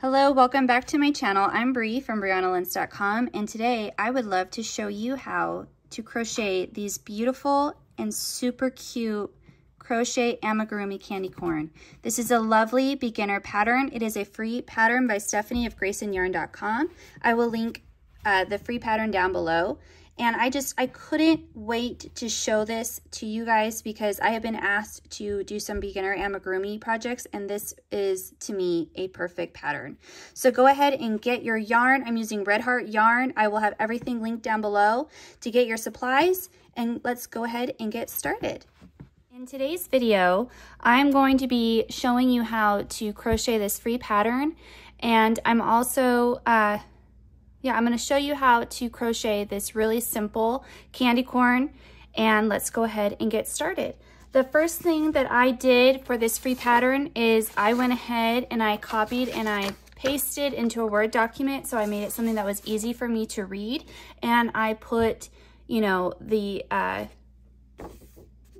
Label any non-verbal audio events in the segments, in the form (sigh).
Hello, welcome back to my channel. I'm Bree from BriannaLentz.com and today I would love to show you how to crochet these beautiful and super cute crochet amigurumi candy corn. This is a lovely beginner pattern. It is a free pattern by Stephanie of GraceandYarn.com. I will link uh, the free pattern down below. And I just, I couldn't wait to show this to you guys because I have been asked to do some beginner amigurumi projects and this is, to me, a perfect pattern. So go ahead and get your yarn. I'm using Red Heart yarn. I will have everything linked down below to get your supplies and let's go ahead and get started. In today's video, I'm going to be showing you how to crochet this free pattern and I'm also uh, yeah, I'm going to show you how to crochet this really simple candy corn and let's go ahead and get started. The first thing that I did for this free pattern is I went ahead and I copied and I pasted into a Word document so I made it something that was easy for me to read and I put, you know, the uh,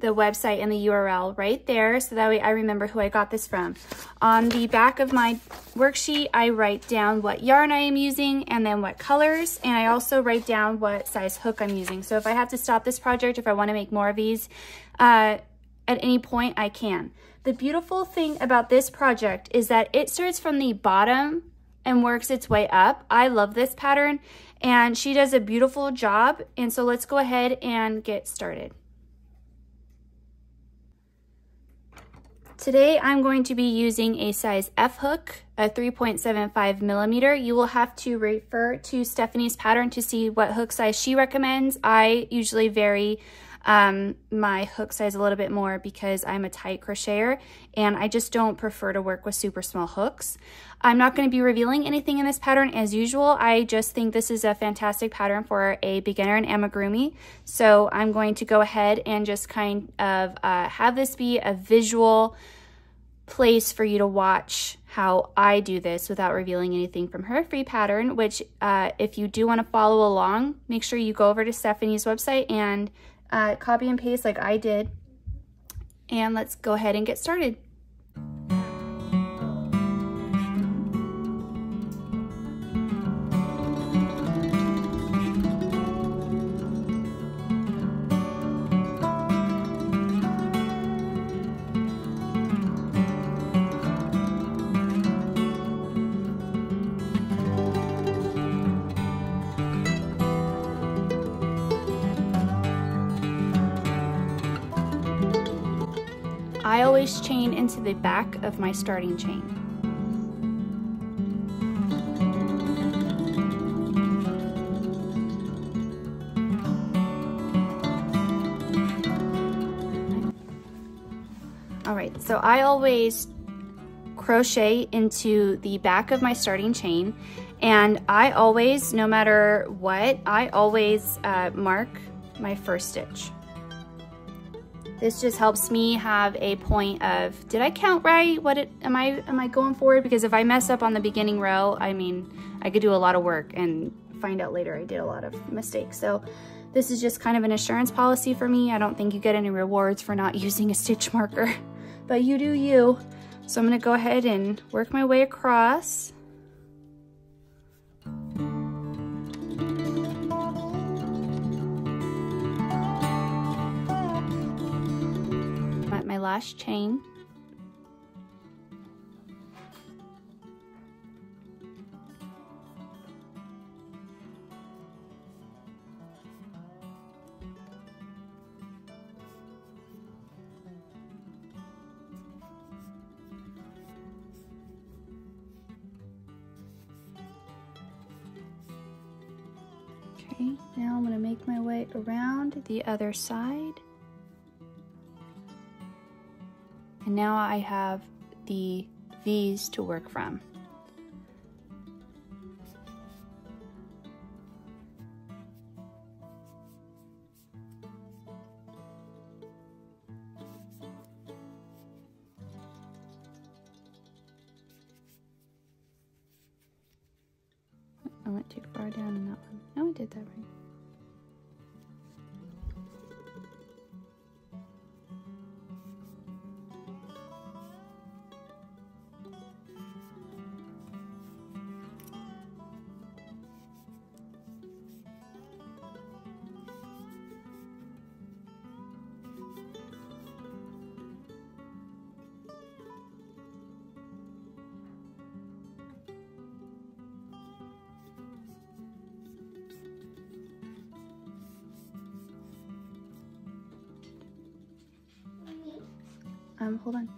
the website and the URL right there so that way I remember who I got this from. On the back of my worksheet, I write down what yarn I am using and then what colors, and I also write down what size hook I'm using. So if I have to stop this project, if I wanna make more of these, uh, at any point I can. The beautiful thing about this project is that it starts from the bottom and works its way up. I love this pattern and she does a beautiful job. And so let's go ahead and get started. Today I'm going to be using a size F hook, a 3.75 millimeter. You will have to refer to Stephanie's pattern to see what hook size she recommends. I usually vary um, my hook size a little bit more because I'm a tight crocheter and I just don't prefer to work with super small hooks. I'm not going to be revealing anything in this pattern as usual. I just think this is a fantastic pattern for a beginner in amigurumi. So I'm going to go ahead and just kind of uh, have this be a visual place for you to watch how I do this without revealing anything from her free pattern, which uh, if you do want to follow along, make sure you go over to Stephanie's website and uh, copy and paste like I did. And let's go ahead and get started. Chain into the back of my starting chain. All right, so I always crochet into the back of my starting chain and I always, no matter what, I always uh, mark my first stitch. This just helps me have a point of, did I count right? What it, am I am I going forward? Because if I mess up on the beginning row, I mean, I could do a lot of work and find out later I did a lot of mistakes. So this is just kind of an assurance policy for me. I don't think you get any rewards for not (laughs) using a stitch marker, but you do you. So I'm gonna go ahead and work my way across. Last chain. Now I'm going to make my way around the other side. And now I have the V's to work from. Um, hold on.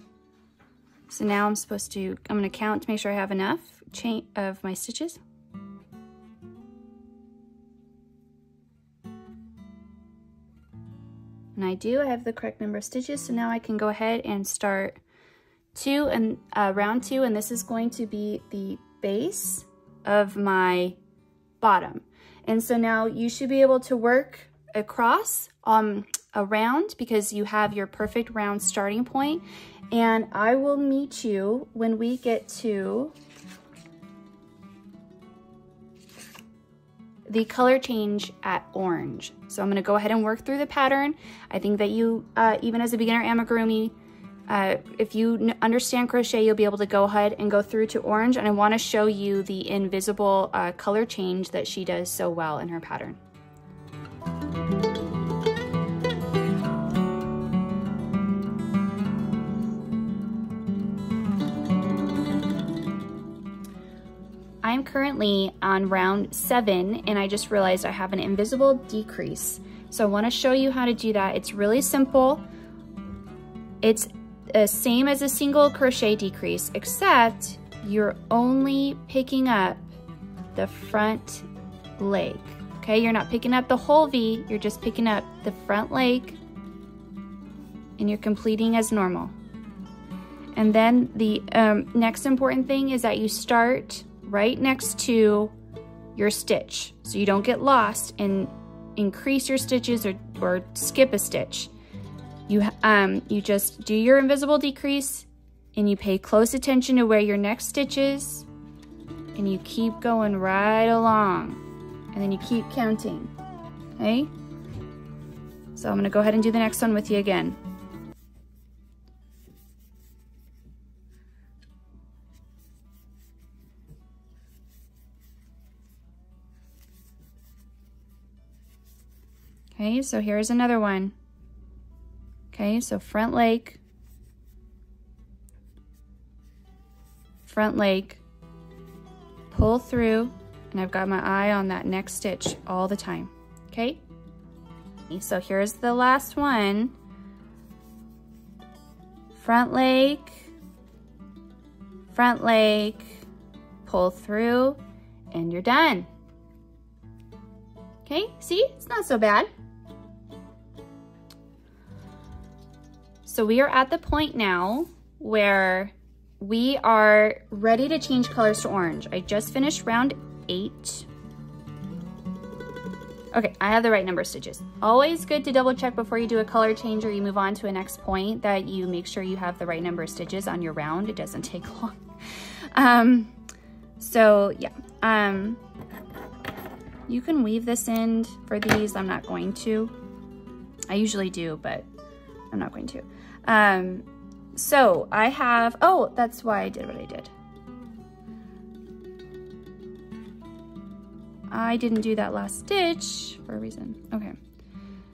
So now I'm supposed to, I'm gonna count to make sure I have enough chain of my stitches. And I do, I have the correct number of stitches, so now I can go ahead and start two and uh, round two, and this is going to be the base of my bottom. And so now you should be able to work across um, around because you have your perfect round starting point. And I will meet you when we get to the color change at orange. So I'm gonna go ahead and work through the pattern. I think that you, uh, even as a beginner amigurumi, uh, if you understand crochet, you'll be able to go ahead and go through to orange. And I wanna show you the invisible uh, color change that she does so well in her pattern. I'm currently on round seven and I just realized I have an invisible decrease. So I wanna show you how to do that. It's really simple. It's the same as a single crochet decrease, except you're only picking up the front leg. Okay, you're not picking up the whole V, you're just picking up the front leg and you're completing as normal. And then the um, next important thing is that you start right next to your stitch so you don't get lost and increase your stitches or, or skip a stitch. You, um, you just do your invisible decrease and you pay close attention to where your next stitch is and you keep going right along and then you keep counting, okay? So I'm gonna go ahead and do the next one with you again. Okay, so here's another one. Okay, so front leg, front leg, pull through, and I've got my eye on that next stitch all the time, okay? So here's the last one. Front leg, front leg, pull through, and you're done. Okay, see, it's not so bad. So we are at the point now where we are ready to change colors to orange. I just finished round eight. Okay, I have the right number of stitches. Always good to double check before you do a color change or you move on to a next point that you make sure you have the right number of stitches on your round. It doesn't (laughs) take long. Um, so yeah, um, you can weave this in for these. I'm not going to. I usually do, but I'm not going to. Um, so I have, oh, that's why I did what I did. I didn't do that last stitch for a reason. Okay.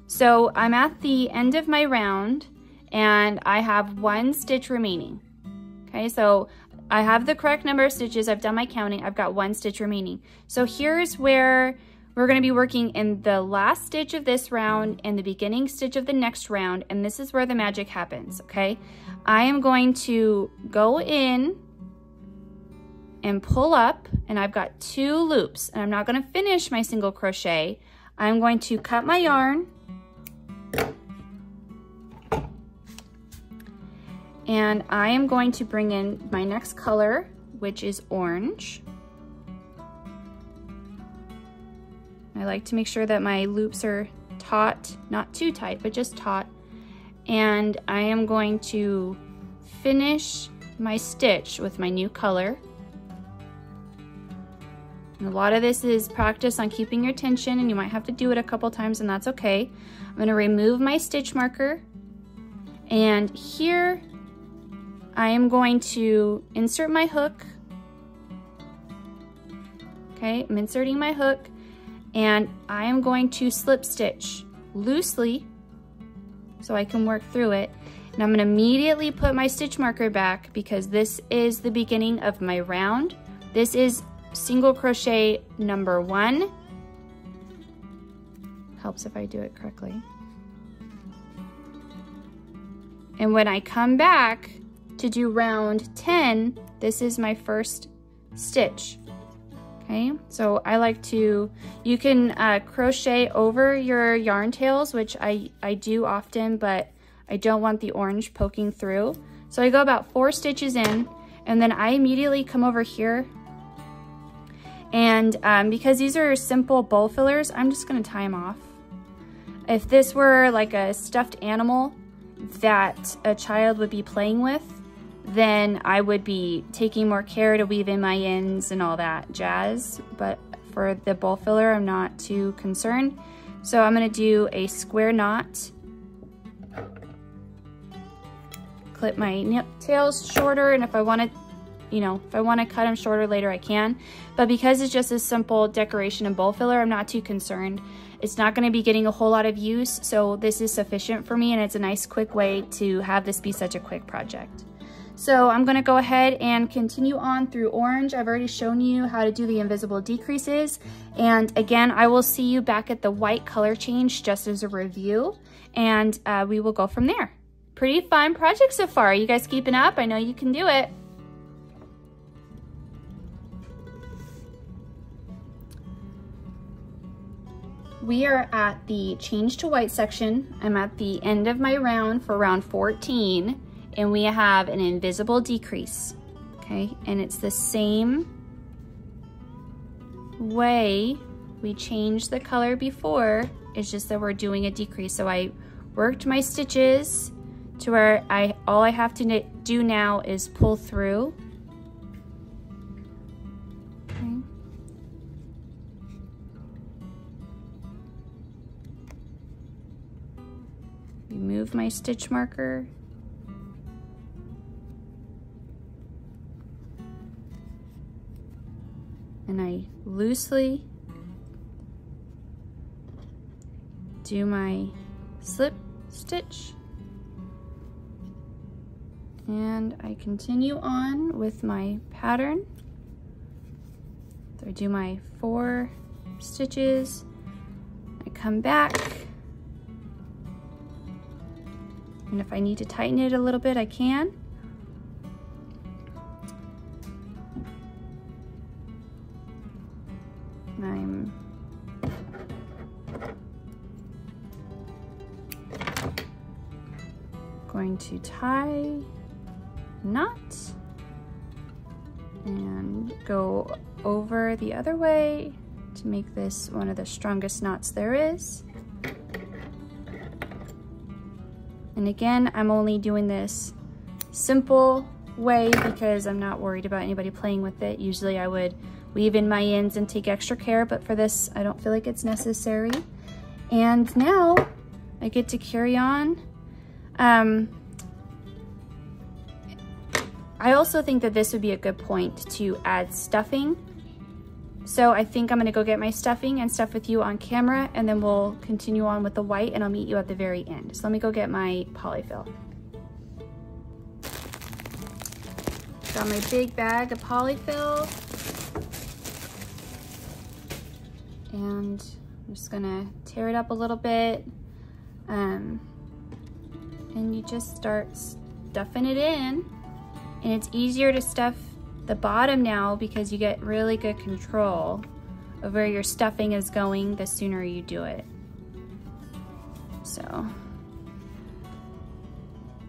So I'm at the end of my round and I have one stitch remaining. Okay, so I have the correct number of stitches. I've done my counting. I've got one stitch remaining. So here's where we're gonna be working in the last stitch of this round and the beginning stitch of the next round, and this is where the magic happens, okay? I am going to go in and pull up, and I've got two loops, and I'm not gonna finish my single crochet. I'm going to cut my yarn, and I am going to bring in my next color, which is orange. I like to make sure that my loops are taut, not too tight, but just taut. And I am going to finish my stitch with my new color. And a lot of this is practice on keeping your tension and you might have to do it a couple times and that's okay. I'm gonna remove my stitch marker and here I am going to insert my hook. Okay, I'm inserting my hook and I am going to slip stitch loosely so I can work through it. And I'm gonna immediately put my stitch marker back because this is the beginning of my round. This is single crochet number one. Helps if I do it correctly. And when I come back to do round 10, this is my first stitch. Okay, so I like to, you can uh, crochet over your yarn tails, which I, I do often, but I don't want the orange poking through. So I go about four stitches in, and then I immediately come over here. And um, because these are simple bowl fillers, I'm just gonna tie them off. If this were like a stuffed animal that a child would be playing with, then I would be taking more care to weave in my ends and all that jazz. But for the bowl filler, I'm not too concerned. So I'm gonna do a square knot. Clip my tails shorter, and if I wanna, you know, if I wanna cut them shorter later, I can. But because it's just a simple decoration and bowl filler, I'm not too concerned. It's not gonna be getting a whole lot of use, so this is sufficient for me, and it's a nice quick way to have this be such a quick project. So I'm gonna go ahead and continue on through orange. I've already shown you how to do the invisible decreases. And again, I will see you back at the white color change just as a review and uh, we will go from there. Pretty fun project so far. You guys keeping up? I know you can do it. We are at the change to white section. I'm at the end of my round for round 14 and we have an invisible decrease, okay? And it's the same way we changed the color before, it's just that we're doing a decrease. So I worked my stitches to where I all I have to do now is pull through. Okay. Remove my stitch marker loosely do my slip stitch and I continue on with my pattern. So I do my four stitches, I come back, and if I need to tighten it a little bit, I can. Tie knot and go over the other way to make this one of the strongest knots there is. And again, I'm only doing this simple way because I'm not worried about anybody playing with it. Usually I would weave in my ends and take extra care, but for this, I don't feel like it's necessary. And now I get to carry on. Um, I also think that this would be a good point to add stuffing. So I think I'm gonna go get my stuffing and stuff with you on camera and then we'll continue on with the white and I'll meet you at the very end. So let me go get my polyfill. Got my big bag of polyfill. and I'm just gonna tear it up a little bit. Um, and you just start stuffing it in. And it's easier to stuff the bottom now because you get really good control of where your stuffing is going the sooner you do it. So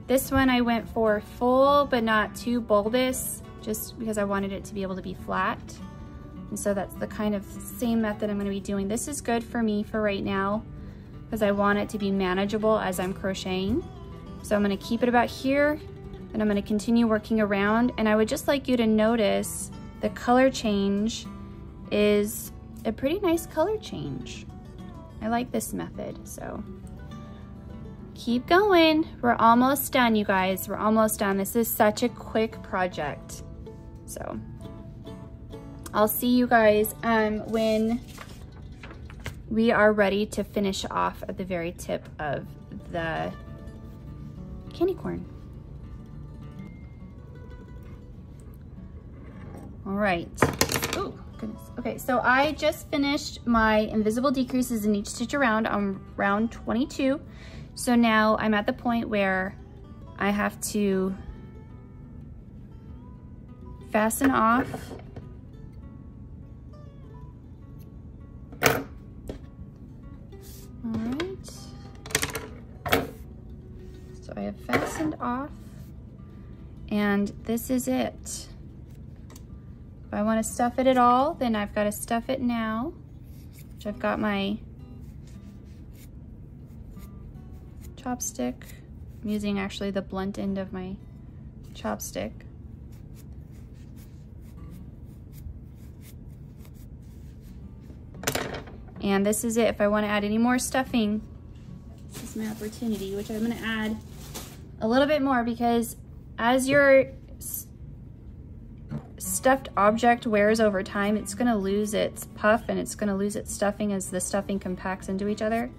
this one I went for full but not too bulbous just because I wanted it to be able to be flat. And so that's the kind of same method I'm gonna be doing. This is good for me for right now because I want it to be manageable as I'm crocheting. So I'm gonna keep it about here and I'm gonna continue working around. And I would just like you to notice the color change is a pretty nice color change. I like this method, so keep going. We're almost done, you guys. We're almost done. This is such a quick project. So I'll see you guys um, when we are ready to finish off at the very tip of the candy corn. All right. Oh, goodness. Okay, so I just finished my invisible decreases in each stitch around on round 22. So now I'm at the point where I have to fasten off All right. So I have fastened off and this is it. If I want to stuff it at all, then I've got to stuff it now, which I've got my chopstick. I'm using actually the blunt end of my chopstick. And this is it. If I want to add any more stuffing, this is my opportunity, which I'm going to add a little bit more because as your stuffed object wears over time, it's gonna lose its puff and it's gonna lose its stuffing as the stuffing compacts into each other.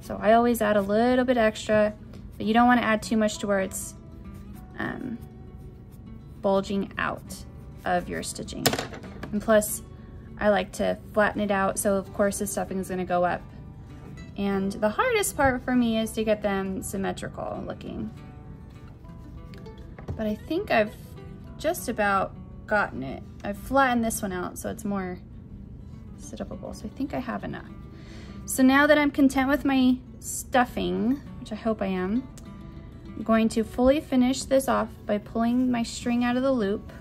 So I always add a little bit extra, but you don't wanna add too much to where it's um, bulging out of your stitching. And plus, I like to flatten it out, so of course the stuffing is gonna go up. And the hardest part for me is to get them symmetrical looking. But I think I've just about gotten it. I've flattened this one out so it's more sit-upable, so I think I have enough. So now that I'm content with my stuffing, which I hope I am, I'm going to fully finish this off by pulling my string out of the loop.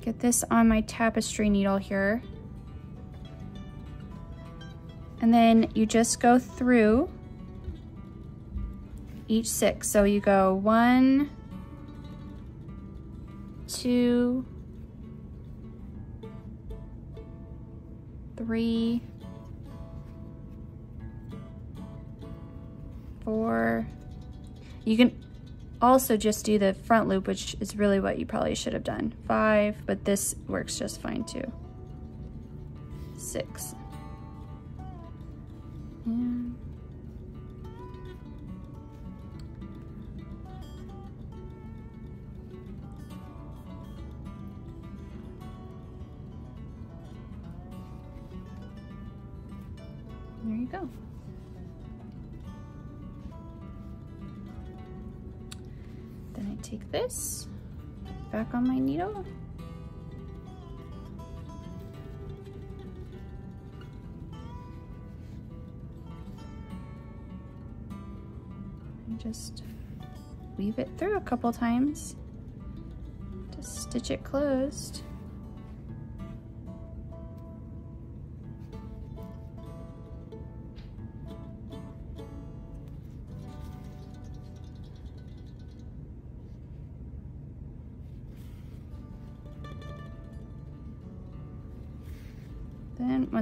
Get this on my tapestry needle here. And then you just go through each six. So you go one, two, three, four. You can also just do the front loop, which is really what you probably should have done. Five, but this works just fine too. Six. And go. Then I take this back on my needle. And just weave it through a couple times to stitch it closed.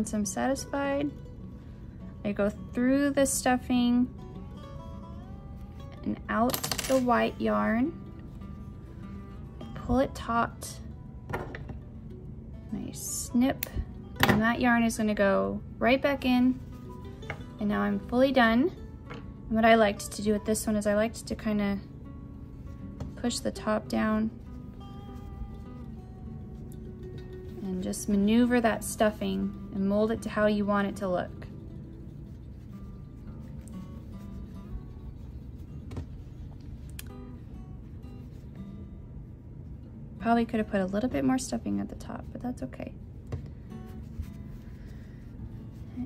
Once I'm satisfied, I go through the stuffing and out the white yarn. Pull it taut. And I snip and that yarn is gonna go right back in. And now I'm fully done. And what I liked to do with this one is I liked to kind of push the top down and just maneuver that stuffing and mold it to how you want it to look. Probably could have put a little bit more stuffing at the top, but that's okay.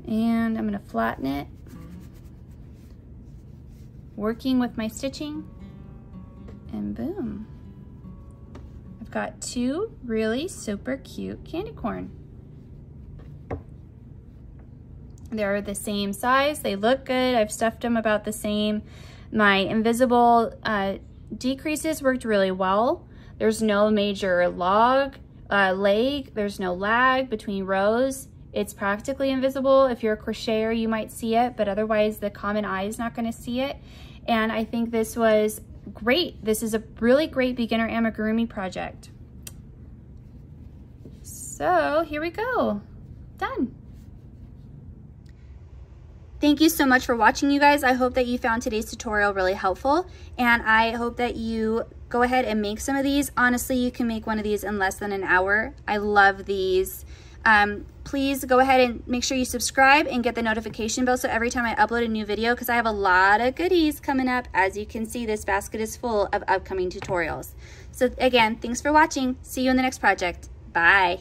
And I'm gonna flatten it. Working with my stitching and boom I've got two really super cute candy corn. They're the same size, they look good. I've stuffed them about the same. My invisible uh, decreases worked really well. There's no major log, uh, there's no lag between rows. It's practically invisible. If you're a crocheter, you might see it, but otherwise the common eye is not gonna see it. And I think this was great. This is a really great beginner amigurumi project. So here we go, done. Thank you so much for watching, you guys. I hope that you found today's tutorial really helpful, and I hope that you go ahead and make some of these. Honestly, you can make one of these in less than an hour. I love these. Um, please go ahead and make sure you subscribe and get the notification bell so every time I upload a new video because I have a lot of goodies coming up. As you can see, this basket is full of upcoming tutorials. So again, thanks for watching. See you in the next project. Bye.